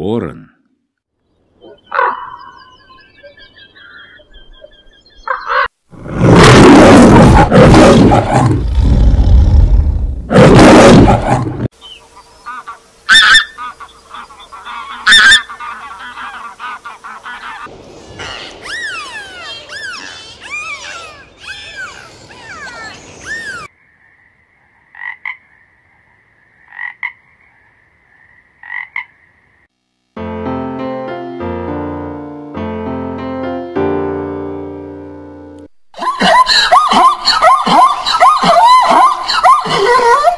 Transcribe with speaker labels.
Speaker 1: Ворон. hell?